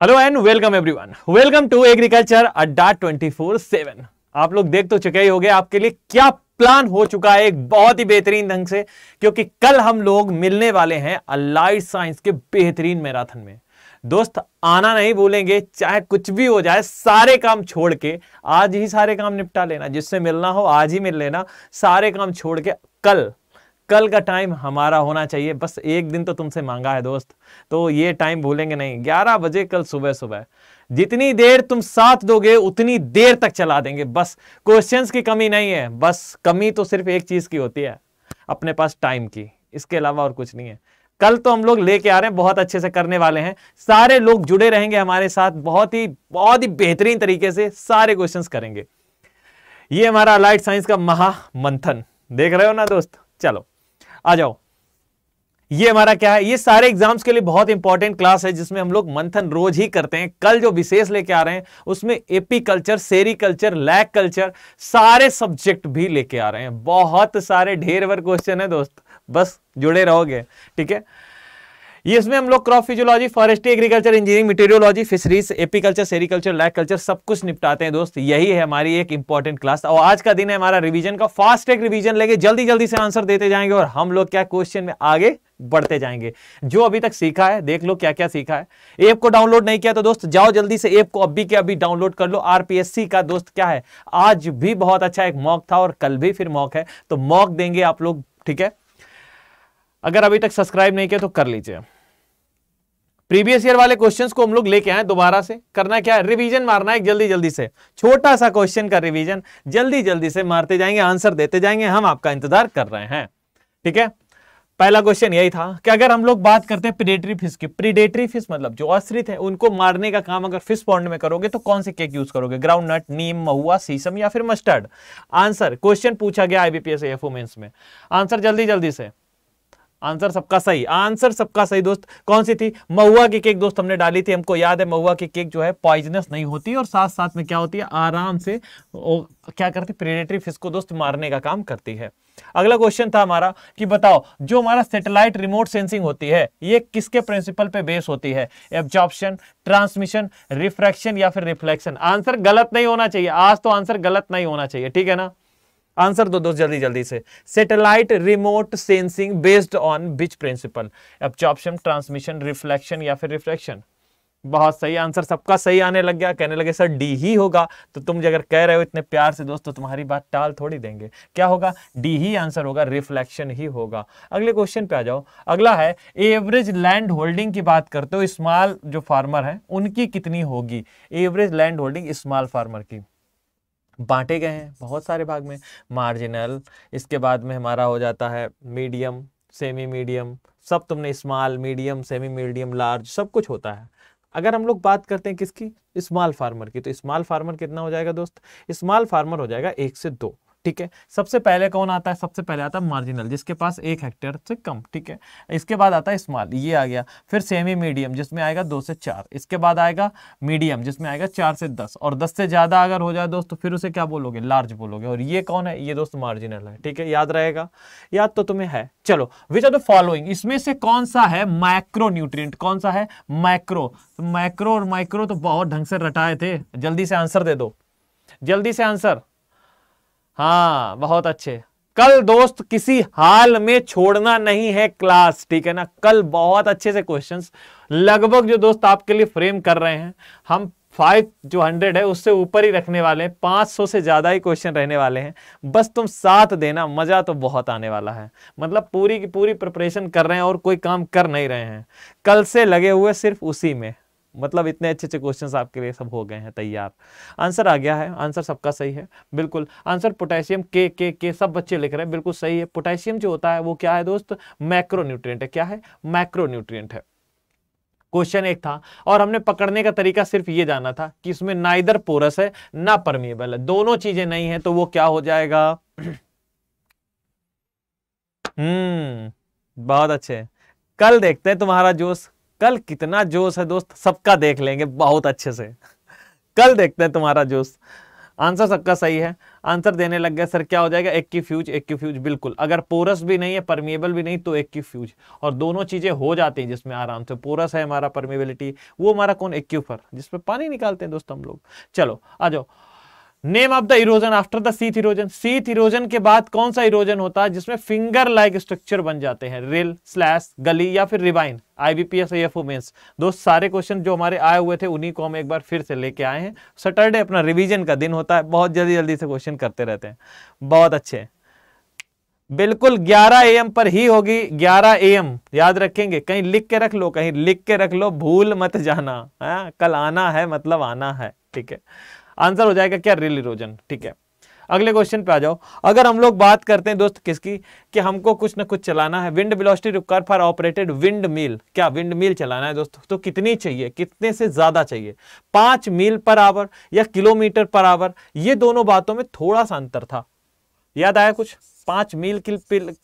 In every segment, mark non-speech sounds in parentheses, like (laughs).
Hello and welcome everyone welcome to agriculture Adda 24/7 आप लोग देख तो चुके ही होंगे आपके लिए क्या प्लान हो चुका है एक बहुत ही बेहतरीन ढंग से, क्योंकि कल हम लोग मिलने वाले हैं अलाइड साइंस के बेहतरीन मैराथन में। दोस्त, आना नहीं भूलेंगे, चाहे कुछ भी हो जाए, सारे काम छोड़ के, आज ही सारे काम निपटा लेना। जिससे मिलना हो, आज ही मिल लेना, सारे काम छोड़ के कल कल का टाइम हमारा होना चाहिए। बस एक दिन तो तुमसे मांगा है दोस्त। तो ये टाइम भूलेंगे नहीं। ग्यारह बजे कल सुबह सुबह जितनी देर तुम साथ दोगे, उतनी देर तक चला देंगे। बस क्वेश्चंस की कमी नहीं है। बस कमी तो सिर्फ़ एक चीज़ की होती है। अपने पास टाइम की। इसके अलावा और कुछ नहीं है। कल तो हम लोग लेके आ रहे हैं। बहुत अच्छे से करने वाले हैं। सारे लोग जुड़े रहेंगे हमारे साथ। बहुत ही बहुत ही बेहतरीन तरीके से सारे क्वेश्चंस करेंगे। ये हमारा अलाइट साइंस का महामंथन। देख रहे हो ना दोस्त? चलो। आ जाओ। ये हमारा क्या है? ये सारे एग्ज़ाम्स के लिए बहुत इंपॉर्टेंट क्लास है, जिसमें हम लोग मंथन रोज ही करते हैं। कल जो विशेष लेके आ रहे हैं, उसमें apiculture sericulture lac culture सारे सब्जेक्ट भी लेके आ रहे हैं। बहुत सारे, ढेर भर क्वेश्चन है दोस्त। बस जुड़े रहोगे, ठीक है? इसमें हम लोग crop physiology forestry agriculture engineering meteorology fisheries apiculture sericulture lac culture सब कुछ निपटाते हैं दोस्त। यही है हमारी एक इंपॉर्टेंट क्लास और आज का दिन है हमारा रिवीजन का। फास्ट एक रिवीजन लेके जल्दी जल्दी से आंसर देते जाएँगे और हम लोग क्या क्वेश्चन में आगे बढ़ते जाएँगे। जो अभी तक सीखा है, देख लो क्या क्या सीखा है। ऐप को डाउनलोड नहीं किया तो दोस्त, जाओ जल्दी से ऐप को अभी के अभी डाउनलोड कर लो। आरपीएससी का दोस्त क्या है? आज भी बहुत अच्छा एक मॉक था और कल भी फिर मॉक है। तो मॉक देंगे आप लोग, ठीक है? अगर अभी तक सब्सक्राइब नहीं किया तो कर लीजिए। प्रीवियस ईयर वाले क्वेश्चंस को हम लोग लेके आए दोबारा से। करना क्या है? रिवीजन मारना है जल्दी जल्दी से। छोटा सा क्वेश्चन का रिवीजन जल्दी जल्दी से मारते जाएँगे आंसर देते जाएँगे, हम आपका इंतज़ार कर रहे हैं। ठीक है? पहला क्वेश्चन यही था कि अगर हम लोग बात करते हैं प्रीडेटरी फ़िश की प्रीडेटरी फ़िश मतलब जो आश्रित है, उनको मारने का काम अगर फ़िश पॉन्ड में करोगे तो कौन से केक यूज़ करोगे? Ground nut neem mahua sesame या फिर मस्टर्ड आंसर क्वेश्चन पूछा गया आईबीपीएस मेंस में। आंसर जल्दी जल्दी से। आंसर सबका सही। आंसर सबका सही दोस्त। कौन सी थी? महुआ की केक दोस्त हमने डाली थी। हमको याद है महुआ की केक जो है पॉइजनस नहीं होती और साथ साथ में क्या होती है? आराम से ओ, क्या करती? प्रेडेटरी फ़िश को दोस्त मारने का काम करती है। अगला क्वेश्चन था हमारा कि बताओ जो हमारा सैटेलाइट रिमोट सेंसिंग होती है ये किसके प्रिंसिपल पे बेस होती है? एब्जॉर्प्शन ट्रांसमिशन रिफ्रैक्शन या फिर रिफ्लेक्शन आंसर गलत नहीं होना चाहिए। आज तो आंसर गलत नहीं होना चाहिए ठीक है ना? आंसर दो दोस्त जल्दी जल्दी से। Satellite remote sensing based on which principle अब एब्जॉर्प्शन ट्रांसमिशन रिफ्लेक्शन या फिर रिफ्लेक्शन बहुत सही आंसर, सबका सही आने लग गया। कहने लगे, सर डी ही होगा। तो तुम अगर कह रहे हो, इतने प्यार से दोस्तों तुम्हारी बात टाल थोड़ी देंगे। क्या होगा? डी ही आंसर होगा रिफ्लेक्शन ही होगा। अगले क्वेश्चन पे आ जाओ। अगला है एवरेज लैंड होल्डिंग की बात करते हो स्मॉल जो फार्मर है, उनकी कितनी होगी? Average land holding small farmer की। बांटे गए हैं बहुत सारे भाग में। मार्जिनल, इसके बाद में हमारा हो जाता है मीडियम सेमी मीडियम सब तुमने small, medium semi medium large, सब कुछ होता है। अगर हम लोग बात करते हैं किसकी? स्मॉल फार्मर की। तो स्मॉल फार्मर कितना हो जाएगा दोस्त? स्मॉल फार्मर हो जाएगा एक से दो। ठीक है? सबसे पहले कौन आता है? सबसे पहले आता है मार्जिनल जिसके पास एक हेक्टेयर से कम, ठीक है? इसके बाद आता है स्मॉल ये आ गया। फिर सेमी मीडियम जिसमें आएगा दो से चार। इसके बाद आएगा मीडियम जिसमें आएगा चार से दस। और दस से ज़्यादा अगर हो जाए दोस्त तो फिर उसे क्या बोलोगे? लार्ज बोलोगे। और ये कौन है? ये दोस्त मार्जिनल है, ठीक है? याद रहेगा? याद तो तुम्हें है। चलो विच आर द फॉलोइंग इसमें से कौन सा है माइक्रो न्यूट्रिएंट कौन सा है माइक्रो माइक्रो और माइक्रो तो बहुत ढंग से रटाए थे। जल्दी से आंसर दे दो। जल्दी से आंसर हाँ बहुत अच्छे। कल दोस्त किसी हाल में छोड़ना नहीं है क्लास, ठीक है ना? कल बहुत अच्छे से क्वेश्चंस लगभग जो दोस्त आपके लिए फ्रेम कर रहे हैं, हम फाइव जो हंड्रेड है, उससे ऊपर ही रखने वाले हैं, पाँच सौ से ज़्यादा ही क्वेश्चन रहने वाले हैं। बस तुम साथ देना, मज़ा तो बहुत आने वाला है। मतलब पूरी की पूरी प्रिपरेशन कर रहे हैं और कोई काम कर नहीं रहे हैं। कल से लगे हुए सिर्फ़ उसी में। मतलब इतने अच्छे अच्छे क्वेश्चंस आपके लिए सब हो गए हैं, तैयार। आंसर आ गया है। आंसर सबका सही है। बिल्कुल। आंसर पोटेशियम के के के सब बच्चे लिख रहे हैं। बिल्कुल सही है। पोटेशियम जो होता है वो क्या है दोस्त? मैक्रो न्यूट्रिएंट है। क्या है? मैक्रो न्यूट्रिएंट है। क्वेश्चन एक था और हमने पकड़ने का तरीका सिर्फ़ ये जाना था कि इसमें नाइदर पोरस है, ना परमिएबल है। दोनों चीज़ें नहीं है तो वो क्या हो जाएगा? (clears throat) हम्म बहुत अच्छे। कल देखते हैं तुम्हारा जोश। कल कितना जोश है दोस्त, सबका देख लेंगे बहुत अच्छे से। कल देखते हैं तुम्हारा जोश। आंसर सबका सही है। आंसर देने लग गया सर क्या हो जाएगा? एक की फ्यूज, एक की फ्यूज, बिल्कुल। अगर पोरस भी नहीं है परमिएबल भी नहीं तो एक की फ्यूज। और दोनों चीज़ें हो जाती हैं जिसमें आराम से। पोरस है हमारा परमिएबिलिटी वो हमारा कौन? एक जिसमें पानी निकालते हैं दोस्तों हम लोग। चलो, आ जाओ। Name of the erosion after the sheet erosion sheet erosion के बाद कौन सा इरोजन होता है? जिसमें फिंगर लाइक स्ट्रक्चर बन जाते हैं। रिल स्लैश गली या फिर रिवाइन आईबीपीएस एफ़ मेंस दोस्त सारे क्वेश्चन जो हमारे आए हुए थे उन्हीं को हम एक बार फिर से लेके आए हैं। सैटरडे अपना रिवीजन का दिन होता है। बहुत जल्दी जल्दी से क्वेश्चन करते रहते हैं। बहुत अच्छे। बिल्कुल 11 एम पर ही होगी। 11 एम याद रखेंगे। कहीं लिख के रख लो कहीं लिख के रख लो। भूल मत जाना। है हाँ, कल आना है मतलब आना है। ठीक है। आंसर हो जाएगा क्या? रिल इरोजन ठीक है। अगले क्वेश्चन पे आ जाओ। अगर हम लोग बात करते हैं दोस्त किसकी, कि हमको कुछ ना कुछ चलाना है wind velocity require for operated wind mill क्या विंड मिल चलाना है दोस्तों? तो कितनी चाहिए? कितने से ज़्यादा चाहिए? पाँच मील पर आवर या किलोमीटर पर आवर ये दोनों बातों में थोड़ा सा अंतर था। याद आया कुछ? पाँच मील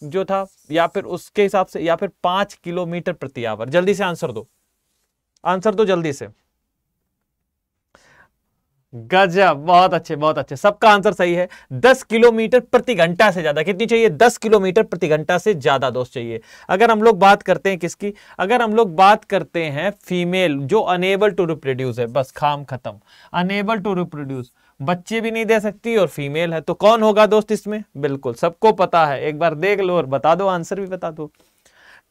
जो था, या फिर उसके हिसाब से, या फिर पाँच किलोमीटर प्रति आवर जल्दी से आंसर दो। आंसर दो जल्दी से। गजब, बहुत अच्छे बहुत अच्छे। सबका आंसर सही है 10 किलोमीटर प्रति घंटा से ज़्यादा। कितनी चाहिए? 10 किलोमीटर प्रति घंटा से ज़्यादा दोस्त चाहिए। अगर हम लोग बात करते हैं किसकी? अगर हम लोग बात करते हैं फीमेल जो अनेबल टू रिप्रोड्यूस है, बस खाम खत्म। अनेबल टू रिप्रोड्यूस बच्चे भी नहीं दे सकती और फीमेल है तो कौन होगा दोस्त इसमें? बिल्कुल, सबको पता है। एक बार देख लो और बता दो, आंसर भी बता दो।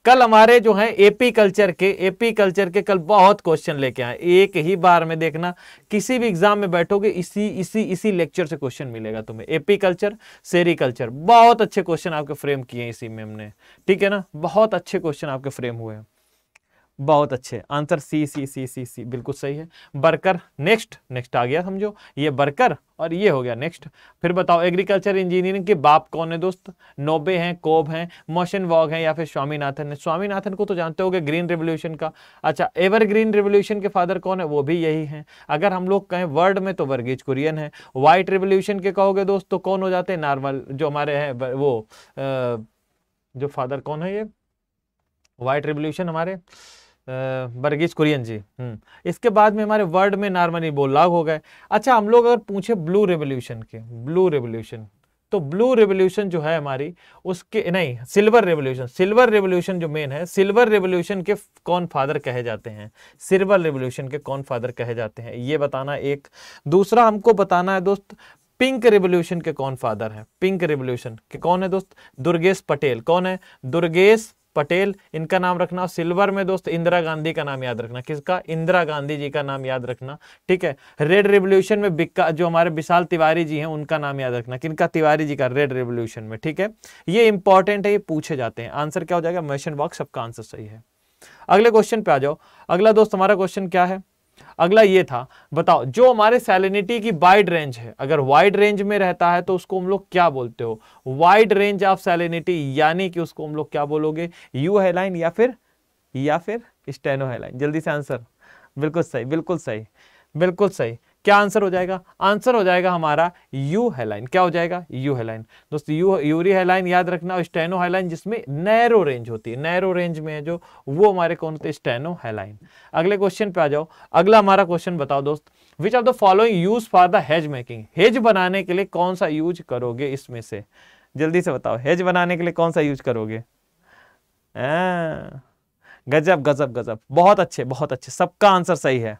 कल हमारे जो है एपी कल्चर के एपी कल्चर के कल बहुत क्वेश्चन लेके आए। एक ही बार में देखना, किसी भी एग्ज़ाम में बैठोगे, इसी इसी इसी लेक्चर से क्वेश्चन मिलेगा तुम्हें। एपी कल्चर सेरी कल्चर बहुत अच्छे क्वेश्चन आपके फ्रेम किए इसी में हमने। ठीक है ना? बहुत अच्छे क्वेश्चन आपके फ्रेम हुए हैं। बहुत अच्छे आंसर सी सी सी सी सी, बिल्कुल सही है। बर्कर, नेक्स्ट नेक्स्ट आ गया समझो। ये बर्कर और ये हो गया नेक्स्ट। फिर बताओ, एग्रीकल्चर इंजीनियरिंग के बाप कौन है दोस्त? नोबे हैं, कोब हैं, मोशन वॉग हैं या फिर स्वामीनाथन है? स्वामीनाथन को तो जानते हो ग्रीन रेवोल्यूशन का। अच्छा एवर ग्रीन रेवोल्यूशन के फादर कौन है? वो भी यही है। अगर हम लोग कहें वर्ड में तो वर्गीज कुरियन है। व्हाइट रेवोल्यूशन के कहोगे दोस्त तो कौन हो जाते हैं? नॉर्मल जो हमारे हैं वो जो फादर कौन है ये? व्हाइट रेवोल्यूशन हमारे। बर्गिस कुरियन जी हम्म। इसके बाद में हमारे वर्ल्ड में नॉर्मली बोलाग हो गए। अच्छा हम लोग अगर पूछे ब्लू रेवोल्यूशन के, ब्लू रेवोल्यूशन तो ब्लू रेवोल्यूशन जो है हमारी, उसके, नहीं, सिल्वर रेवोल्यूशन सिल्वर रेवोल्यूशन जो मेन है, सिल्वर रेवोल्यूशन के कौन फादर कहे जाते हैं? सिल्वर रेवोल्यूशन के कौन फादर कहे जाते हैं? ये बताना एक। दूसरा हमको बताना है दोस्त, पिंक रेवोल्यूशन के कौन फादर है? पिंक रेवोल्यूशन के कौन है दोस्त? दुर्गेश पटेल। कौन है? दुर्गेश पटेल, इनका नाम रखना सिल्वर में दोस्त इंदिरा गांधी का नाम याद रखना। किसका? इंदिरा गांधी जी का नाम याद रखना, ठीक है? रेड रेवोल्यूशन में बिक्का, जो हमारे विशाल तिवारी जी हैं, उनका नाम याद रखना। किनका? तिवारी जी का रेड रेवोल्यूशन में, ठीक है? ये इंपॉर्टेंट है, ये पूछे जाते हैं। आंसर क्या हो जाएगा? मैशन बॉक्स सबका आंसर सही है। अगले क्वेश्चन पे आ जाओ। अगला दोस्त, हमारा क्वेश्चन क्या है? अगला ये था, बताओ, जो हमारे सैलिनिटी की वाइड रेंज है, अगर वाइड रेंज में रहता है तो उसको हम लोग क्या बोलते हो? वाइड रेंज ऑफ़ सैलिनिटी यानी कि उसको हम लोग क्या बोलोगे? यू हेलाइन या फिर या फिर स्टेनो हेलाइन जल्दी से आंसर बिल्कुल सही बिल्कुल सही बिल्कुल सही। क्या आंसर हो जाएगा? आंसर हो जाएगा हमारा यू हेलाइन। क्या हो जाएगा? Euryhaline. दोस्तों, यू, यूरी हेलाइन याद रखना स्टेनो हेलाइन जिसमें नैरो रेंज होती है। नैरो रेंज में है जो, वो हमारे कौन होते हैं? Stenohaline. अगले क्वेश्चन पे आ जाओ। अगला हमारा क्वेश्चन बताओ दोस्त। Which of the following use for the hedge making hedge बनाने के लिए कौन सा यूज़ करोगे इसमें से? जल्दी से बताओ। हेज बनाने के लिए कौन सा यूज़ करोगे? गजब गजब गजब। बहुत अच्छे बहुत अच्छे। सबका आंसर सही है।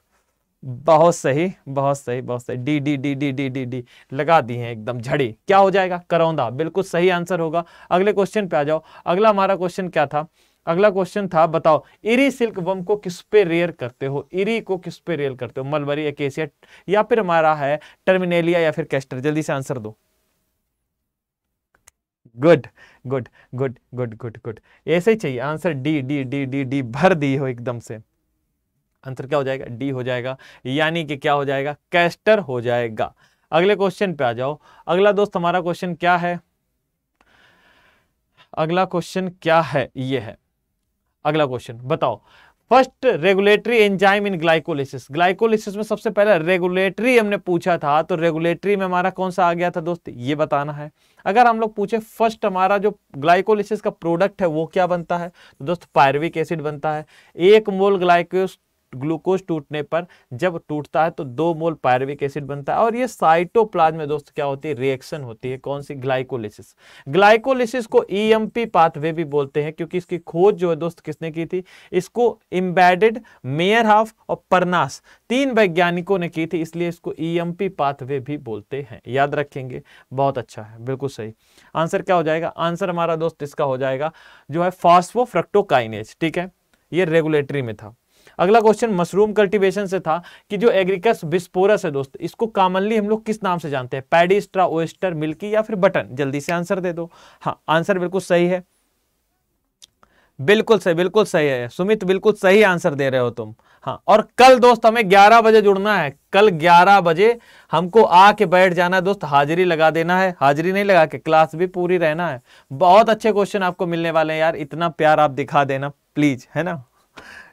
बहुत सही बहुत सही बहुत सही D D D D D D D लगा दी है एकदम झड़ी क्या हो जाएगा करौंदा बिल्कुल सही आंसर होगा अगले क्वेश्चन पे आ जाओ अगला हमारा क्वेश्चन क्या था अगला क्वेश्चन था बताओ इरी सिल्क वम को किस पे रेयर करते हो इरी को किस पे रेयर करते हो मलबरी एकेसिया या फिर हमारा है टर्मिनेलिया या फिर कैस्टर जल्दी से आंसर दो good good good good good good ऐसे ही चाहिए answer D D D D D भर दी हो एकदम से आंसर क्या हो जाएगा? डी हो जाएगा। यानी कि क्या हो जाएगा? कैस्टर हो जाएगा। अगले क्वेश्चन पे आ जाओ। अगला दोस्त, हमारा क्वेश्चन क्या है? अगला क्वेश्चन क्या है? ये है। अगला क्वेश्चन, बताओ। First, regulatory enzyme in glycolysis. Glycolysis में सबसे पहले रेगुलेटरी हमने पूछा था तो रेगुलेटरी में हमारा कौन सा आ गया था दोस्त? ये बताना है। अगर हम लोग पूछे, फ़र्स्ट हमारा जो ग्लाइकोलिसिस का प्रोडक्ट है, वो क्या बनता है? तो दोस्त पायरविक एसिड बनता है। एक मोल ग्लाइकोस ग्लूकोज टूटने पर जब टूटता है तो दो मोल पायरविक एसिड बनता है। और ये साइटोप्लाज्म में दोस्त, क्या होती है? रिएक्शन होती है। कौन सी? ग्लाइकोलिसिस। ग्लाइकोलिसिस को ईएमपी e पाथवे भी बोलते हैं, क्योंकि इसकी खोज जो है दोस्त, किसने की थी? इसको इम्बेडेड मेयर हाफ़ और परनास तीन वैज्ञानिकों ने की थी, इसलिए इसको ईएमपी e पाथवे भी बोलते हैं। याद रखेंगे। बहुत अच्छा है। बिल्कुल सही। आंसर क्या हो जाएगा? आंसर हमारा दोस्त इसका हो जाएगा, जो है फॉस्फोफ्रक्टोकाइनेज ठीक है? ये रेगुलेटरी में था। अगला क्वेश्चन मशरूम कल्टीवेशन से था कि जो एग्रीकस बिस्पोरस है दोस्त, इसको कॉमनली हम लोग किस नाम से जानते हैं? पैडिस्ट्रा ओएस्टर मिल्की या फिर बटन जल्दी से आंसर दे दो। हाँ आंसर बिल्कुल सही है। बिल्कुल सही बिल्कुल सही है। सुमित, बिल्कुल सही आंसर दे रहे हो तुम। हाँ और कल दोस्त हमें 11 बजे जुड़ना है। कल 11 बजे हमको आके बैठ जाना है दोस्त, हाजिरी लगा देना है। हाजिरी नहीं लगा के क्लास भी पूरी रहना है। बहुत अच्छे क्वेश्चन आपको मिलने वाले हैं यार। इतना प्यार आप दिखा देना प्लीज़ है ना?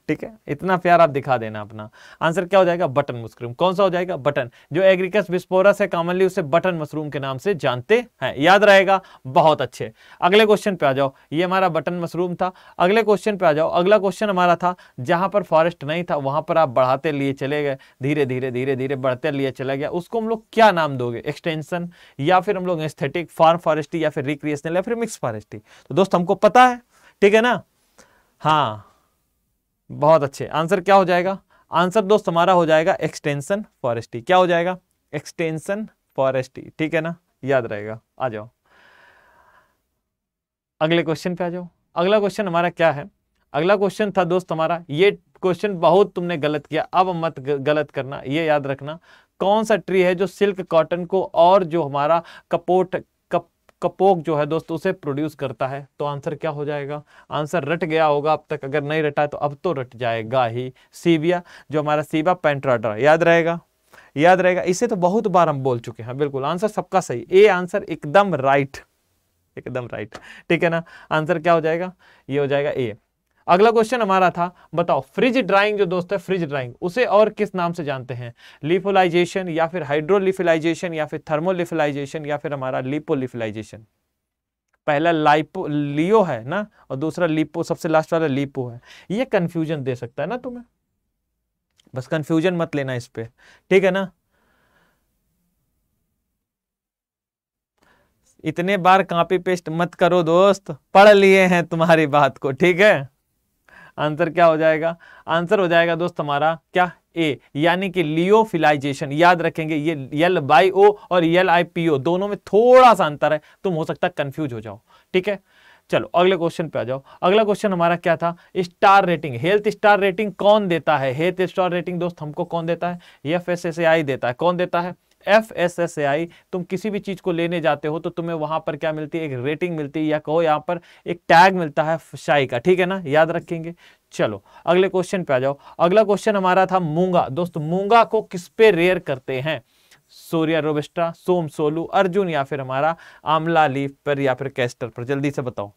ठीक है? इतना प्यार आप दिखा देना अपना। आंसर क्या हो जाएगा? बटन मशरूम कौन सा हो जाएगा? बटन। जो एग्रीकस विस्पोरस है कॉमनली, उसे बटन मशरूम के नाम से जानते हैं। याद रहेगा? बहुत अच्छे। अगले क्वेश्चन पे आ जाओ। ये हमारा बटन मशरूम था। अगले क्वेश्चन पे आ जाओ। अगला क्वेश्चन हमारा था, जहाँ पर फॉरेस्ट नहीं था, वहाँ पर आप बढ़ाते लिए चले गए। धीरे धीरे धीरे धीरे बढ़ते लिए चला गया। उसको हम लोग क्या नाम दोगे? एक्सटेंशन या फिर हम लोग एस्थेटिक फार्म फॉरेस्टी या फिर रिक्रिएशनल या फिर मिक्स फॉरेस्टी तो दोस्त, हमको पता है। ठीक है ना? हाँ। बहुत अच्छे। आंसर क्या हो जाएगा? आंसर दोस्त हमारा हो जाएगा एक्सटेंशन फॉरेस्टी क्या हो जाएगा? एक्सटेंशन फॉरेस्टी ठीक है ना? याद रहेगा। आ जाओ। अगले क्वेश्चन पे आ जाओ। अगला क्वेश्चन हमारा क्या है? अगला क्वेश्चन था दोस्त हमारा। ये क्वेश्चन बहुत तुमने गलत किया। अब मत गलत करना। ये याद रखना। कौन सा ट्री है जो सिल्क कॉटन को और जो हमारा कपोट कपोक जो है दोस्तों, उसे प्रोड्यूस करता है तो आंसर क्या हो जाएगा? आंसर रट गया होगा अब तक, अगर नहीं रटा है तो अब तो रट जाएगा ही। सीविया जो हमारा सीवा पेंट्राड्रा याद रहेगा? याद रहेगा? इसे तो बहुत बार हम बोल चुके हैं, बिल्कुल। आंसर सबका सही। ए आंसर एकदम राइट एकदम राइट ठीक है ना? आंसर क्या हो जाएगा? ये हो जाएगा ए अगला क्वेश्चन हमारा था, बताओ फ्रिज ड्राइंग जो दोस्त है फ्रिज ड्राइंग उसे और किस नाम से जानते हैं? लिफोलाइजेशन या फिर हाइड्रोलिफिलाइजेशन या फिर थर्मोलिफिलाइजेशन या फिर हमारा लिपोलिफिलाइजेशन पहला लाइपो लियो है ना, और दूसरा लिपो सबसे लास्ट वाला लिपो है। ये कंफ्यूजन दे सकता है ना तुम्हें? बस कंफ्यूजन मत लेना इस पे, ठीक है ना? इतने बार कॉपी पेस्ट मत करो दोस्त, पढ़ लिए हैं तुम्हारी बात को, ठीक है? आंसर क्या हो जाएगा? आंसर हो जाएगा दोस्त हमारा क्या? ए यानी कि लियोफिलाइजेशन। याद रखेंगे, ये यल बाई ओ और यल आई पी ओ दोनों में थोड़ा सा अंतर है, तुम हो सकता है कंफ्यूज हो जाओ, ठीक है? चलो, अगले क्वेश्चन पे आ जाओ। अगला क्वेश्चन हमारा क्या था? Star rating health star rating कौन देता है? हेल्थ स्टार रेटिंग दोस्त हमको कौन देता है? एफ़ एस एस आई देता है। कौन देता है? F S S A I तुम किसी भी चीज़ को लेने जाते हो तो तुम्हें वहाँ पर क्या मिलती है? एक रेटिंग मिलती है या कहो यहाँ पर एक टैग मिलता है शाही का, ठीक है ना? याद रखेंगे। चलो, अगले क्वेश्चन पे आ जाओ। अगला क्वेश्चन हमारा था मूँगा। दोस्त, मूँगा को किस पे रेयर करते हैं? सूर्या रोबिस्टा, सोम सोलू, अर्जुन या फिर हमारा आमला लीफ पर या फिर कैस्टर पर? जल्दी से बताओ।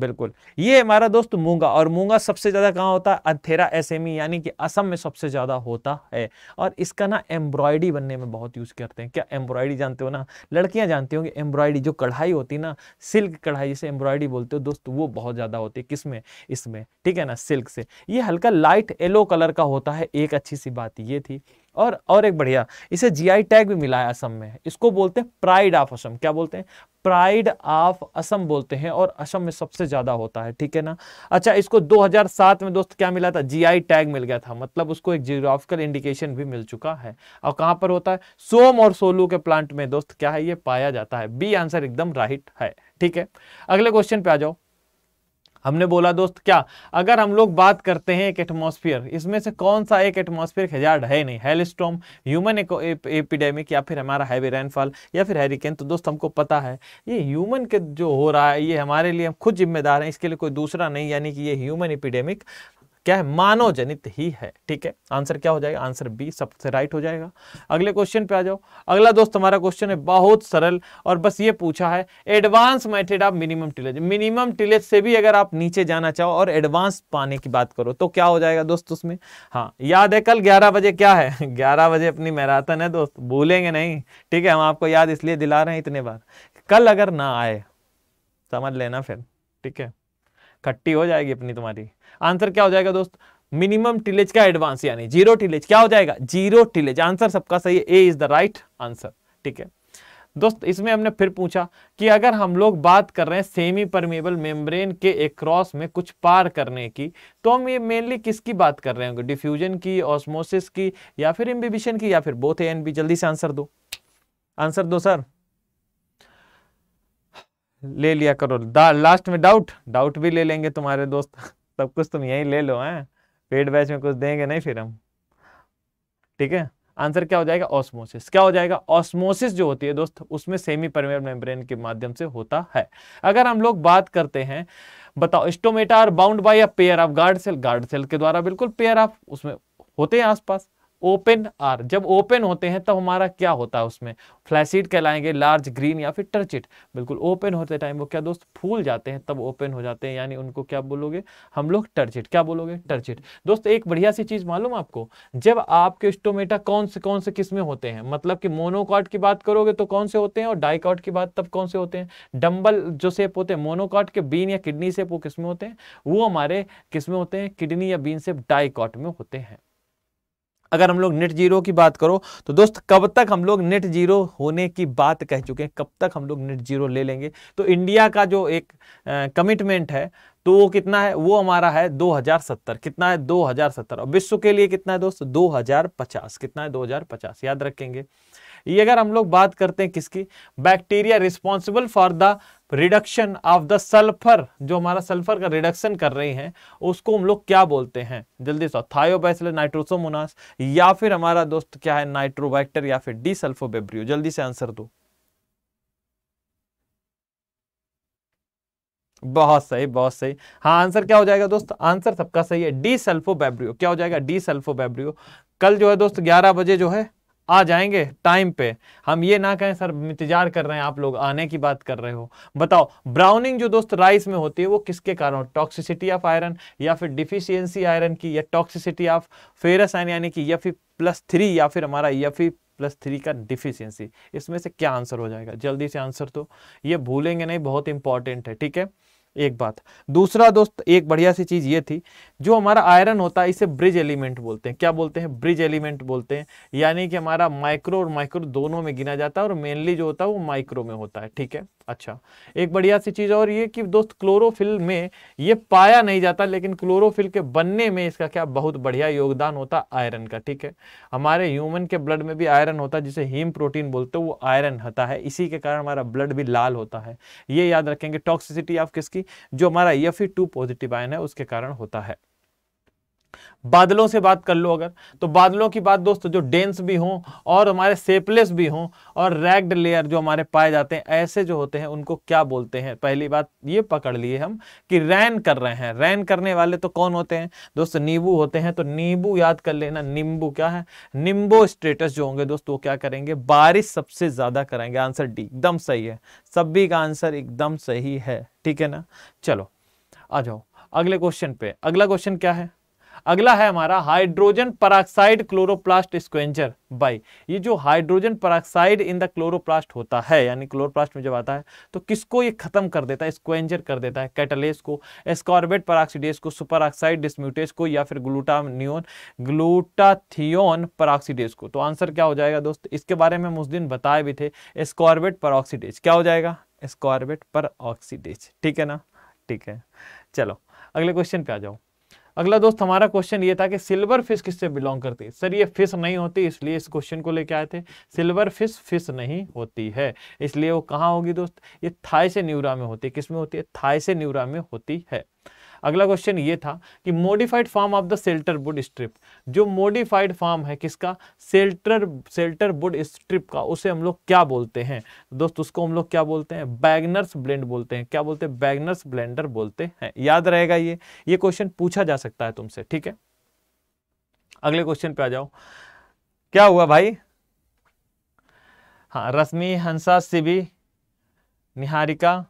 बिल्कुल। ये हमारा दोस्त मूँगा, और मूँगा सबसे ज़्यादा कहाँ होता? है अथेरा एसएमई, यानी कि असम में सबसे ज़्यादा होता है। और इसका ना एम्ब्रॉयडरी बनने में बहुत यूज़ करते हैं। क्या एम्ब्रॉयडरी जानते हो ना? लड़कियाँ जानती होंगी, एम्ब्रॉयडरी, जो कढ़ाई होती ना, सिल्क कढ़ाई जिसे एम्ब्रॉयडरी बोलते हो, दोस्त, वो बहुत ज़्यादा होती है। किसमें इसमें, ठीक है ना? सिल्क से। ये हल्का लाइट येलो कलर का होता है, एक अच्छी सी बात ये थी। और और एक बढ़िया, इसे जीआई टैग भी मिला है असम में। इसको बोलते हैं प्राइड ऑफ़ असम क्या बोलते हैं? प्राइड ऑफ़ असम बोलते हैं और असम में सबसे ज़्यादा होता है, ठीक है ना? अच्छा इसको 2007 में दोस्त क्या मिला था? जीआई टैग मिल गया था। मतलब उसको एक जियोग्राफिकल इंडिकेशन भी मिल चुका है। और कहाँ पर होता है? सोम और सोलू के प्लांट में दोस्त क्या है? ये पाया जाता है। बी आंसर एकदम राइट है, ठीक है? अगले क्वेश्चन पे आ जाओ। हमने बोला, दोस्त, क्या? अगर हम लोग बात करते हैं एक एटमोसफियर इसमें से कौन सा एक एटमोसफियर हज़ार है नहीं? हेलस्टॉम ह्यूमन एपिडेमिक या फिर हमारा हैवी रेनफॉल या फिर हैरिकेन तो दोस्त, हमको पता है, ये ह्यूमन के जो हो रहा है, ये हमारे लिए हम खुद जिम्मेदार हैं, इसके लिए कोई दूसरा नहीं, यानी कि ये ह्यूमन एपिडेमिक क्या है? मानव जनित ही है, ठीक है? आंसर क्या हो जाएगा? आंसर बी, सबसे राइट हो जाएगा। अगले क्वेश्चन पे आ जाओ। अगला दोस्त हमारा क्वेश्चन है बहुत सरल और बस ये पूछा है advance method of minimum tillage minimum tillage से भी अगर आप नीचे जाना चाहो और एडवांस पाने की बात करो तो क्या हो जाएगा दोस्त उसमें? हाँ याद है कल ग्यारह बजे क्या है? (laughs) ग्यारह बजे अपनी मैराथन है दोस्त, भूलेंगे नहीं, ठीक है? हम आपको याद इसलिए दिला रहे हैं इतने बार। कल अगर ना आए, समझ लेना फिर, ठीक है? खट्टी हो जाएगी अपनी तुम्हारी। आंसर क्या हो जाएगा दोस्त? मिनिमम टिलेज का एडवांस, यानी ज़ीरो टिलेज। क्या हो जाएगा? Zero tillage. आंसर सबका सही है। A is the right answer ठीक है? दोस्त, इसमें हमने फिर पूछा कि अगर हम लोग बात कर रहे हैं सेमी परमेबल मेम्ब्रेन के एक्रॉस में कुछ पार करने की तो हम ये मेनली किसकी बात कर रहे होंगे? डिफ्यूजन की ऑस्मोसिस की, या फिर इम्बिबिशन की, या फिर बोथ ए एंड बी जल्दी से आंसर दो। आंसर दो, सर। ले लिया करो। लास्ट में डाउट डाउट भी ले लेंगे तुम्हारे दोस्त। सब कुछ तुम यही ले लो, हैं? पेड बैच में कुछ देंगे नहीं फिर हम। ठीक है? आंसर क्या हो जाएगा? ऑस्मोसिस। क्या हो जाएगा? ऑस्मोसिस जो होती है दोस्त, उसमें सेमी परमेबल मेम्ब्रेन के माध्यम से होता है। अगर हम लोग बात करते हैं, बताओ stomata bound by a pair of guard cell guard cell के द्वारा बिल्कुल पेयर ऑफ़ उसमें होते हैं आसपास। ओपन आर, जब ओपन होते हैं, तब हमारा क्या होता है उसमें? फ्लैसिड कहलाएँगे, लार्ज ग्रीन या फिर टर्चिट बिल्कुल, ओपन होते टाइम वो क्या दोस्त फूल जाते हैं, तब ओपन हो जाते हैं, यानी उनको क्या बोलोगे? हम लोग टर्चिट क्या बोलोगे? टर्चिट दोस्त, एक बढ़िया सी चीज़ मालूम आपको? जब आपके स्टोमेटा कौन से कौन से किस्में होते हैं? मतलब कि मोनोकॉट की बात करोगे तो कौन से होते हैं और डाइकॉट की बात तब कौन से होते हैं? डम्बल जो सेप होते हैं मोनोकॉट के बीन या किडनी सेप वो किसमें होते हैं? वो हमारे किसमें होते हैं? किडनी या बीन सेप डाइकॉट में होते हैं। अगर हम लोग नेट ज़ीरो की बात करो तो दोस्त, कब तक हम लोग नेट ज़ीरो होने की बात कह चुके हैं? कब तक हम लोग नेट ज़ीरो ले लेंगे? तो इंडिया का जो एक कमिटमेंट है तो वो कितना है? वो हमारा है 2070 कितना है? 2070 और विश्व के लिए कितना है दोस्त? 2050 कितना है? 2050 याद रखेंगे। ये अगर हम लोग बात करते हैं किसकी? Bacteria responsible for the reduction of the sulphur जो हमारा सल्फ़र का रिडक्शन कर रही हैं, उसको हम लोग क्या बोलते हैं? जल्दी से थायोबैसिलस नाइट्रोसोमोनास या फिर हमारा दोस्त क्या है? नाइट्रोबैक्टर या फिर डी सल्फोबेब्रियो जल्दी से आंसर दो। बहुत सही बहुत सही। हाँ आंसर क्या हो जाएगा दोस्त? आंसर सबका सही है। डी सल्फोबेब्रियो क्या हो जाएगा? डी सल्फोबेब्रियो कल जो है दोस्त 11 बजे जो है आ जाएँगे टाइम पे। हम ये ना कहें, सर, इंतज़ार कर रहे हैं आप लोग, आने की बात कर रहे हो। बताओ ब्राउनिंग जो दोस्त राइस में होती है, वो किसके कारण टॉक्सिसिटी ऑफ़ आयरन या फिर डिफिशियंसी आयरन की, या टॉक्सिसिटी ऑफ़ फेरस आयन यानी कि यफी प्लस थ्री या फिर हमारा यफी प्लस थ्री का डिफिशियंसी इसमें से क्या आंसर हो जाएगा? जल्दी से आंसर तो। ये भूलेंगे नहीं, बहुत इंपॉर्टेंट है, ठीक है? एक बात। दूसरा दोस्त, एक बढ़िया सी चीज़ ये थी, जो हमारा आयरन होता है, इसे ब्रिज एलिमेंट बोलते हैं। क्या बोलते हैं? ब्रिज एलिमेंट बोलते हैं। यानी कि हमारा माइक्रो और माइक्रो दोनों में गिना जाता है और मेनली जो होता है, वो माइक्रो में होता है। ठीक है? अच्छा। एक बढ़िया सी चीज़ और ये कि दोस्त, क्लोरोफिल में ये पाया नहीं जाता, लेकिन क्लोरोफिल के बनने में इसका क्या बहुत बढ़िया योगदान होता आयरन का। ठीक है? हमारे ह्यूमन के ब्लड में भी आयरन होता है, जिसे हीम प्रोटीन बोलते हैं, वो आयरन होता है। इसी के कारण हमारा ब्लड भी लाल होता है। ये याद रखेंगे, टॉक्सिसिटी ऑफ़ किसकी? जो हमारा एफ़ टू पॉजिटिव आयन है उसके कारण होता है। बादलों से बात कर लो अगर तो बादलों की बात दोस्तों, जो डेंस भी हों और हमारे सेपलेस भी हों और रैग्ड लेयर जो हमारे पाए जाते हैं, ऐसे जो होते हैं, उनको क्या बोलते हैं? पहली बात ये पकड़ लिए हम कि रैन कर रहे हैं। रैन करने वाले तो कौन होते हैं? दोस्त, नींबू होते हैं तो नींबू याद कर लेना, नींबू क्या है? निम्बो स्टेटस जो होंगे दोस्त, वो क्या करेंगे? बारिश सबसे ज़्यादा करेंगे। आंसर डी एकदम सही है। सभी का आंसर एकदम सही है। ठीक है ना? चलो, आ जाओ, अगले क्वेश्चन पे। अगला क्वेश्चन क्या है? अगला है हमारा hydrogen peroxide chloroplast quencher by ये जो hydrogen peroxide in the chloroplast होता है, यानी क्लोरोप्लास्ट में जब आता है तो किसको ये खत्म कर देता है? स्क्वेंचर कर देता है कैटलेस को। एस्कॉर्बेट पराक्सीडेस को सुपर ऑक्साइड डिस्म्यूटेस को, या फिर ग्लूटानियोन ग्लूटाथियोन पराक्सीडेस को। तो आंसर क्या हो जाएगा दोस्त? इसके बारे में हम उस दिन बताए भी थे। एस्कॉर्बेट पराक्सीडेज क्या हो जाएगा? एस्कॉर्बेट पर ठीक है ना? ठीक है। चलो, अगले क्वेश्चन पे आ जाओ। अगला दोस्त, हमारा क्वेश्चन ये था कि सिल्वर फ़िश किससे बिलोंग करती है? सर ये फ़िश नहीं होती, इसलिए इस क्वेश्चन को लेके आए थे। सिल्वर फ़िश फ़िश नहीं होती है। इसलिए वो कहाँ होगी दोस्त? ये थाई से न्यूरा में होती है। किसमें होती है? थाई से न्यूरा में होती है। अगला क्वेश्चन ये था कि modified form of the shelter wood strip जो मॉडिफाइड फॉर्म है किसका? सेल्टर सेल्टर वुड स्ट्रिप का, उसे हम लोग क्या बोलते हैं? दोस्त, उसको हम लोग क्या बोलते हैं? बैगनर्स ब्लेंड बोलते हैं। क्या बोलते हैं? बैगनर्स ब्लेंडर बोलते हैं। याद रहेगा ये। ये क्वेश्चन पूछा जा सकता है तुमसे, ठीक है? अगले क्वेश्चन पे आ जाओ। क्या हुआ भाई? हाँ रश्मि, हंसा, सिबी, निहारिका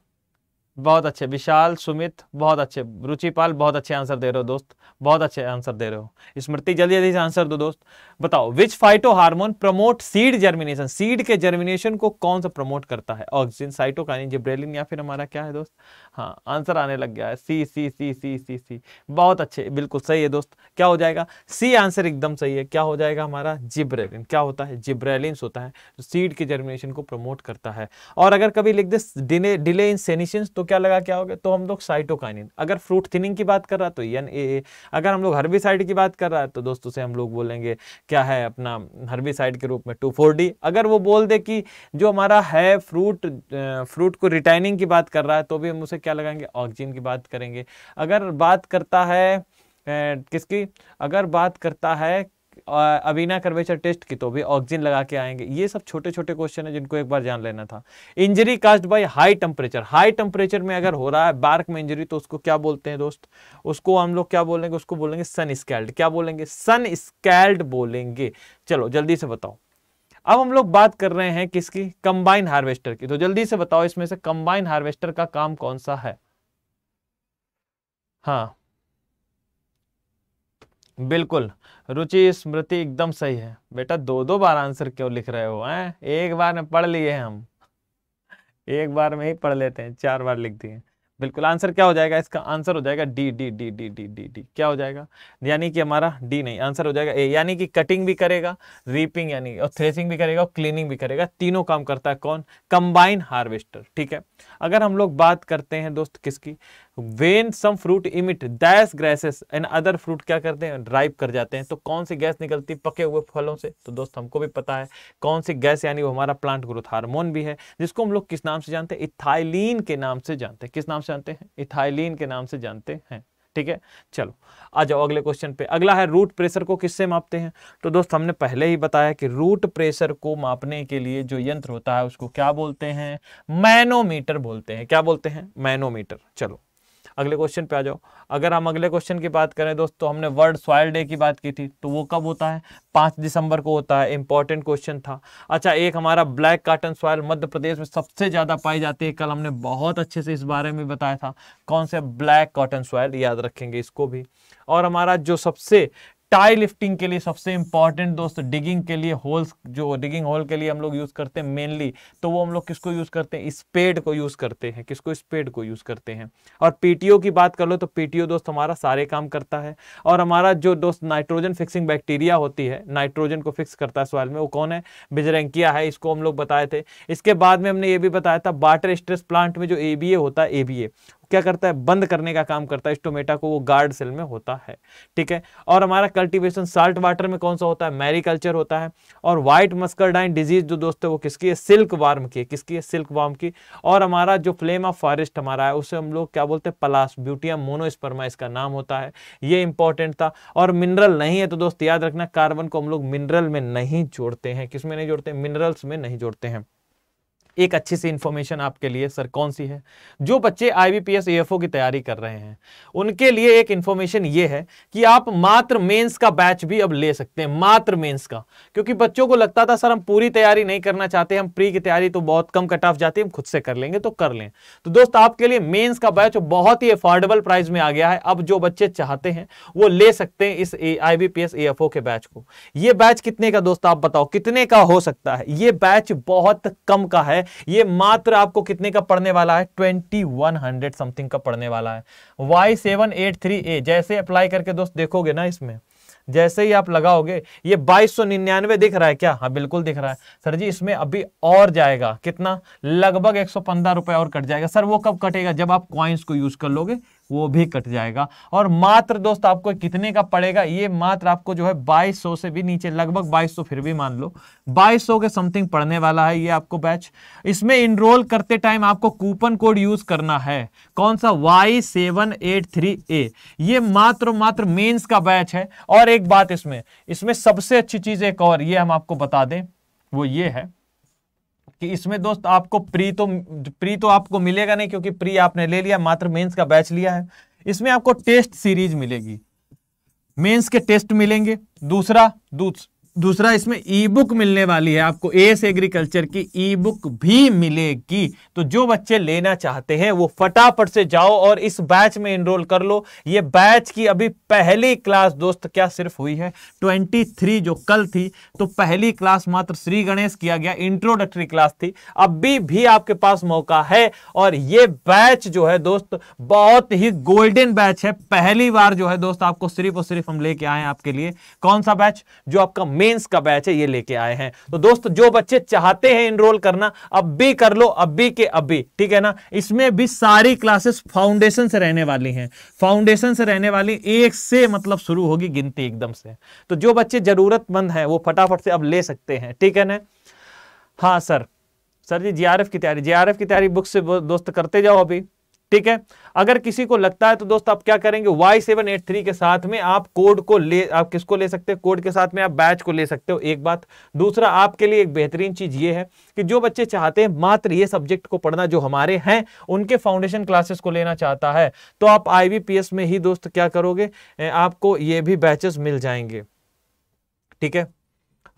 बहुत अच्छे, विशाल, सुमित, बहुत अच्छे। रुचिपाल, बहुत अच्छे आंसर दे रहे हो दोस्त, बहुत अच्छे आंसर दे रहे हो। स्मृति, जल्दी जल्दी से आंसर दो दोस्त। बताओ which phyto hormone promote seed germination seed के जर्मिनेशन को कौन सा प्रमोट करता है? ऑक्सीजन साइटोकाइनिन जिब्रेलिन या फिर हमारा क्या है दोस्त? हाँ आंसर आने लग गया है। सी सी सी सी सी सी बहुत अच्छे, बिल्कुल सही है दोस्त। क्या हो जाएगा? सी आंसर एकदम सही है। क्या हो जाएगा हमारा? जिब्रेलिन क्या होता है? जिब्रेलिन होता है सीड के जर्मिनेशन को प्रमोट करता है। और अगर कभी लिख दे डिले इन सेनिशन तो क्या लगा, क्या होगा तो हम लोग साइटोकाइनिन अगर फ्रूट थिनिंग की बात कर रहा तो एन ए, अगर हम लोग हर्बिसाइड की बात कर रहा है तो दोस्तों से हम लोग बोलेंगे, क्या है अपना हर्बिसाइड के रूप में टू फोर डी अगर वो बोल दे कि जो हमारा है फ्रूट फ्रूट को रिटाइनिंग की बात कर रहा है तो भी हम उसे क्या लगाएँगे? ऑक्सीजन की बात करेंगे। अगर बात करता है किसकी? अगर बात करता है अबीना कर्वेचर टेस्ट की तो भी ऑक्सीजन लगा के आएँगे। ये सब छोटे छोटे क्वेश्चन है जिनको एक बार जान लेना था। Injury caused by high temperature high temperature में अगर हो रहा है बार्क में इंजरी तो उसको क्या बोलते हैं दोस्त? उसको हम लोग क्या बोलेंगे? उसको बोलेंगे सन स्कैल्ड क्या बोलेंगे? सन स्कैल्ड बोलेंगे। चलो, जल्दी से बताओ। अब हम लोग बात कर रहे हैं किसकी? कंबाइन हार्वेस्टर की। तो जल्दी से बताओ, इसमें से कंबाइन हार्वेस्टर का काम कौन सा है? हाँ। बिल्कुल। रुचि, स्मृति एकदम सही है। बेटा दो दो बार आंसर क्यों लिख रहे हो, हैं? एक बार में पढ़ लिए हम। एक बार में ही पढ़ लेते हैं, चार बार लिख दिए। बिल्कुल, आंसर क्या हो जाएगा? इसका आंसर हो जाएगा D D D D D D D. क्या हो जाएगा? यानी कि हमारा डी नहीं, आंसर हो जाएगा ए। यानी कि कटिंग भी करेगा, रीपिंग यानी और थ्रेसिंग भी करेगा और क्लीनिंग भी करेगा। तीनों काम करता है कौन? कंबाइन हार्वेस्टर, ठीक है? अगर हम लोग बात करते हैं दोस्त किसकी? When some fruit emit these gases and other fruit क्या करते हैं? ड्राइव कर जाते हैं। तो कौन सी गैस निकलती? है पके हुए फलों से। तो दोस्त, हमको भी पता है, कौन सी गैस, यानी वो हमारा प्लांट ग्रोथ हार्मोन भी है, जिसको हम लोग किस नाम से जानते हैं? इथाइलिन के नाम से जानते हैं। किस नाम से जानते हैं? इथाइलिन के नाम से जानते हैं। ठीक है? चलो, आ जाओ अगले क्वेश्चन पे। अगला है रूट प्रेशर को किससे मापते हैं? तो दोस्त, हमने पहले ही बताया कि रूट प्रेशर को मापने के लिए जो यंत्र होता है, उसको क्या बोलते हैं? मैनोमीटर बोलते हैं। क्या बोलते हैं? मैनोमीटर चलो अगले क्वेश्चन पे आ जाओ। अगर हम अगले क्वेश्चन की बात करें दोस्तों, हमने वर्ल्ड सॉयल डे की बात की थी तो वो कब होता है? पाँच दिसंबर को होता है इंपॉर्टेंट क्वेश्चन था। अच्छा एक हमारा black cotton soil Madhya Pradesh में सबसे ज़्यादा पाई जाती है, कल हमने बहुत अच्छे से इस बारे में बताया था। कौन सा? ब्लैक कॉटन सॉयल याद रखेंगे इसको भी। और हमारा जो सबसे टाई लिफ्टिंग के लिए सबसे इंपॉर्टेंट दोस्त डिगिंग के लिए होल्स जो डिगिंग होल के लिए हम लोग यूज़ करते हैं मेनली तो वो हम लोग किसको यूज़ करते हैं? स्पेड को यूज़ करते हैं। किसको स्पेड को यूज़ करते हैं? और पीटीओ की बात कर लो तो पीटीओ दोस्त हमारा सारे काम करता है। और हमारा जो दोस्त नाइट्रोजन फिक्सिंग बैक्टीरिया होती है नाइट्रोजन को फिक्स करता है सवाल में, वो कौन है? बिजरेंकिया है, इसको हम लोग बताए थे। इसके बाद में हमने ये भी बताया था बाटर स्ट्रेस प्लांट में जो एबीए होता है एबीए क्या करता है? बंद करने का काम करता है। स्टोमेटा को वो गार्ड सेल में होता है। ठीक है? और हमारा कल्टीवेशन साल्ट वाटर में कौन सा होता है? मैरिकल्चर होता है। और व्हाइट मस्करडाइन डिज़ीज़ जो दोस्त है वो किसकी है? सिल्क वार्म की है। किसकी है? सिल्क वार्म की। और हमारा जो फ्लेम ऑफ़ फॉरेस्ट हमारा है, उसे हम लोग क्या बोलते हैं? पलास ब्यूटिया मोनोस्पर्मा इसका नाम होता है। ये इंपॉर्टेंट था। और मिनरल नहीं है तो दोस्त याद रखना, कार्बन को हम लोग मिनरल में नहीं जोड़ते हैं। किसमें नहीं जोड़ते? मिनरल्स में नहीं जोड़ते हैं। एक अच्छी सी इन्फॉर्मेशन आपके लिए सर कौन सी है? जो बच्चे आईबीपीएस एएफओ की तैयारी कर रहे हैं, उनके लिए एक इन्फॉर्मेशन ये है कि आप मात्र मेंस का बैच भी अब ले सकते हैं, मात्र मेंस का। क्योंकि बच्चों को लगता था, सर, हम पूरी तैयारी नहीं करना चाहते, हम प्री की तैयारी तो बहुत कम कट ऑफ़ जाती है, हम खुद से कर लेंगे तो कर लें। तो दोस्त, आपके लिए मेन्स का बैच बहुत ही अफोर्डेबल प्राइस में आ गया है। अब जो बच्चे चाहते हैं, वो ले सकते हैं इस आईबीपीएस एएफओ के बैच को। ये बैच कितने का, दोस्त, आप बताओ, कितने का हो सकता है? ये बैच बहुत कम का है ये मात्र आपको कितने का पढ़ने वाला है? ट्वेंटी वन हंड्रेड समथिंग का पढ़ने वाला है। Y seven eight three A जैसे अप्लाई करके दोस्त देखोगे ना इसमें, जैसे ही आप लगाओगे, ये बाईस सौ निन्यानवे दिख रहा है क्या? हाँ बिल्कुल दिख रहा है। सर जी, इसमें अभी और जाएगा। कितना? लगभग एक सौ पंद्रह रुपए और कट जाएगा। सर, वो कब कटेगा? जब आप क्वाइंस को यूज़ कर लोगे वो भी कट जाएगा। और मात्र दोस्त आपको कितने का पड़ेगा? ये मात्र आपको जो है 2200 से भी नीचे, लगभग 2200 फिर भी मान लो। 2200 के समथिंग पड़ने वाला है ये आपको बैच इसमें इनरोल करते टाइम आपको कूपन कोड यूज़ करना है। कौन सा? Y seven eight three A ये मात्र मात्र मेंस का बैच है। और एक बात इसमें इसमें सबसे अच्छी चीज़ एक और, ये हम आपको बता दें। वो ये है। कि इसमें दोस्त आपको प्री तो प्री तो आपको मिलेगा नहीं क्योंकि प्री आपने ले लिया मात्र मेंस का बैच लिया है। इसमें आपको टेस्ट सीरीज़ मिलेगी। मेंस के टेस्ट मिलेंगे दूसरा दूस, दूसरा, इसमें ई बुक मिलने वाली है। आपको एस एग्रीकल्चर की ई बुक भी मिलेगी। तो जो बच्चे लेना चाहते हैं, वो फटाफट से जाओ और इस बैच में एनरोल कर लो। ये बैच की अभी पहली क्लास दोस्त क्या सिर्फ़ हुई है? 23 जो कल थी तो पहली क्लास मात्र श्री गणेश किया गया। इंट्रोडक्टरी क्लास थी। अभी भी आपके पास मौका है और ये बैच जो है दोस्त, बहुत ही गोल्डन बैच है। पहली बार जो है दोस्त, आपको सिर्फ़ और सिर्फ़ हम लेके आए आपके लिए। कौन सा बैच जो आपका मेंस का बैच है, ये लेके आए हैं। तो दोस्त, जो बच्चे चाहते हैं इनरोल करना, अब भी कर लो अभी के अभी ठीक है ना? इसमें भी सारी क्लासेस फाउंडेशन से रहने वाली हैं। फाउंडेशन से रहने वाली एक से मतलब शुरू होगी, गिनती एकदम से। तो जो बच्चे जरूरतमंद हैं, वो फटाफट से अब ले सकते हैं, ठीक है ना? हाँ सर। सर जी जीआरएफ की तैयारी। जीआरएफ की तैयारी बुक से दोस्त, करते जाओ अभी। ठीक है? अगर किसी को लगता है तो दोस्त, आप क्या करेंगे? वाई सेवन एट थ्री के साथ में आप कोड को ले, आप किसको ले सकते हो? कोड के साथ में आप बैच को ले सकते हो, एक बात। दूसरा, आपके लिए एक बेहतरीन चीज़ ये है कि जो बच्चे चाहते हैं, मात्र ये सब्जेक्ट को पढ़ना जो हमारे हैं, उनके फाउंडेशन क्लासेस को लेना चाहता है। तो आप आईवीपीएस में ही, दोस्त, क्या करोगे? आपको ये भी बैचेस मिल जाएँगे। ठीक है?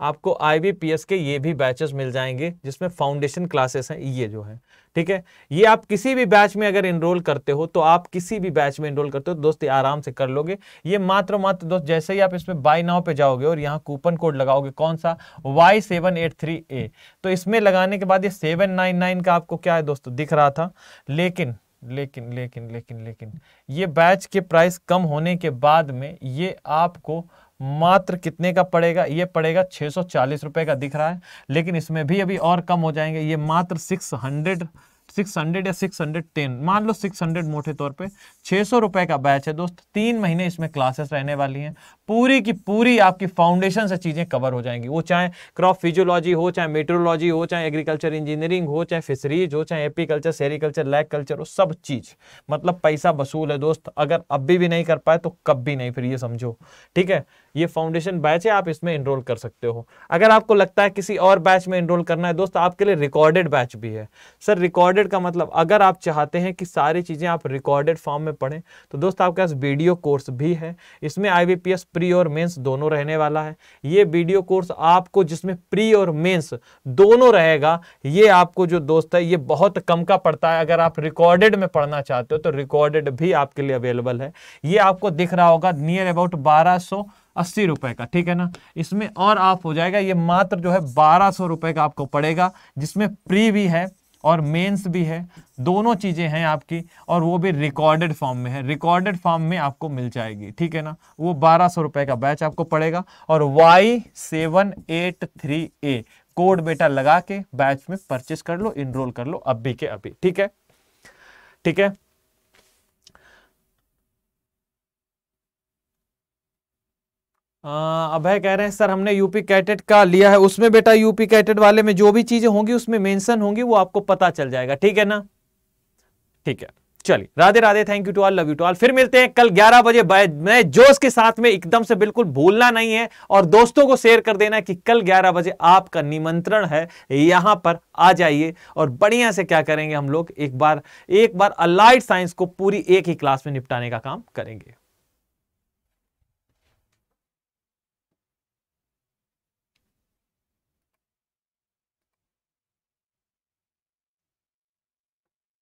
आपको IBPS के ये भी बैचेस मिल जाएँगे, जिसमें फाउंडेशन क्लासेस हैं, ये जो है। ठीक है? ये आप किसी भी बैच में अगर इनरोल करते हो तो आप किसी भी बैच में एनरोल करते हो, दोस्त आराम से कर लोगे। ये मात्र मात्र दोस्त, जैसे ही आप इसमें बाई नाव पे जाओगे और यहाँ कूपन कोड लगाओगे, कौन सा? Y seven eight three A तो इसमें लगाने के बाद ये सेवन नाइन नाइन का आपको क्या है, दोस्तों, दिख रहा था? लेकिन लेकिन लेकिन लेकिन लेकिन, ये बैच के प्राइस कम होने के बाद में ये आपको मात्र कितने का पड़ेगा? ये पड़ेगा छः सौ चालीस रुपए का दिख रहा है, लेकिन इसमें भी अभी और कम हो जाएँगे। ये मात्र सिक्स हंड्रेड सिक्स हंड्रेड या सिक्स हंड्रेड टेन मान लो सिक्स हंड्रेड मोटे तौर पे छः सौ रुपए का बैच है दोस्त, तीन महीने इसमें क्लासेस रहने वाली हैं। पूरी की पूरी आपकी फाउंडेशन से चीज़ें कवर हो जाएँगी। वो चाहे क्रॉप फिजियोलॉजी हो, चाहे मेट्रोलॉजी हो, चाहे एग्रीकल्चर इंजीनियरिंग हो, चाहे फिशरीज हो, चाहे एपीकल्चर सेरिकल्चर लैग कल्चर हो सब चीज़। मतलब पैसा वसूल है दोस्त, अगर अभी भी नहीं कर पाए तो कब भी नहीं, फिर ये समझो। ठीक है? ये फाउंडेशन बैच है, आप इसमें इनरोल कर सकते हो। अगर आपको लगता है किसी और बैच में इनरोल करना है दोस्त, आपके लिए रिकॉर्डेड बैच भी है। सर रिकॉर्डेड का मतलब अगर आप चाहते हैं कि सारी चीज़ें आप रिकॉर्डेड फॉर्म में पढ़ें तो दोस्त, आपके पास वीडियो कोर्स भी है। इसमें आई प्री और मेंस दोनों रहने वाला है। ये वीडियो कोर्स आपको जिसमें प्री और मेंस दोनों रहेगा, ये आपको जो दोस्त है, ये बहुत कम का पड़ता है। अगर आप रिकॉर्डेड में पढ़ना चाहते हो तो रिकॉर्डेड भी आपके लिए अवेलेबल है। ये आपको दिख रहा होगा नियर अबाउट बारह अस्सी रुपए का, ठीक है ना? इसमें और आप हो जाएगा, ये मात्र जो है बारह सौ रुपए का आपको पड़ेगा, जिसमें प्री भी है और मेंस भी है, दोनों चीज़ें हैं आपकी, और वो भी रिकॉर्डेड फॉर्म में है। रिकॉर्डेड फॉर्म में आपको मिल जाएगी, ठीक है ना? वो बारह सौ रुपए का बैच आपको पड़ेगा, और Y seven eight three A code बेटा लगा के बैच में परचेस कर लो इनरोल कर लो अभी के अभी, ठीक है? ठीक है? अभय कह रहे हैं, सर, हमने यूपी कैटेट का लिया है। उसमें बेटा यूपी कैटेट वाले में जो भी चीज़ें होंगी, उसमें मेंशन होंगी, वो आपको पता चल जाएगा। ठीक है ना? ठीक है। चलिए, Radhe Radhe thank you to all love you to all फिर मिलते हैं कल 11 बजे मैं जोश के साथ में एकदम से बिल्कुल भूलना नहीं है और दोस्तों को शेयर कर देना कि कल 11 बजे आपका निमंत्रण है। यहाँ पर आ जाइए और बढ़िया से क्या करेंगे हम लोग? एक बार एक बार अलाइड साइंस को पूरी एक ही क्लास में निपटाने का काम करेंगे।